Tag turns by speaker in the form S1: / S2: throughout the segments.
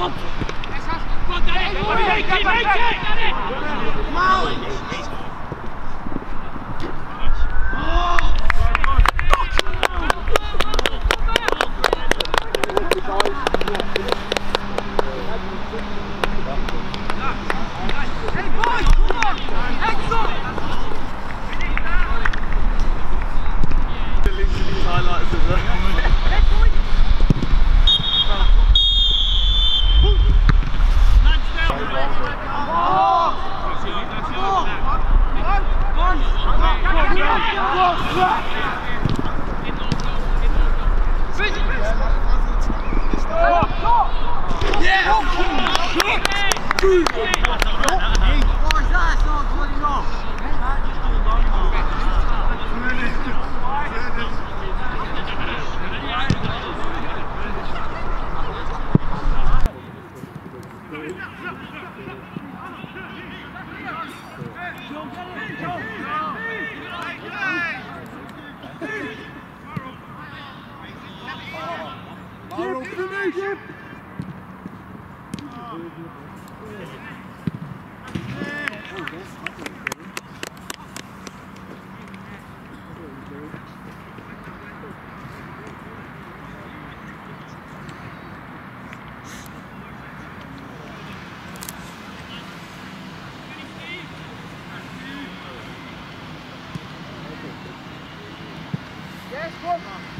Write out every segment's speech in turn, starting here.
S1: Mount! Oh, crap! Yes, come on.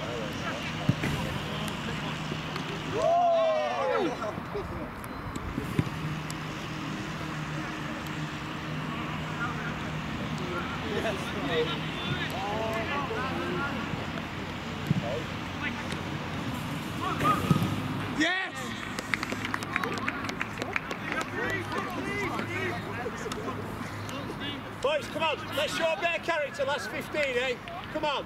S1: Boys, come on, let's show a bit of character, last 15, eh? Come on.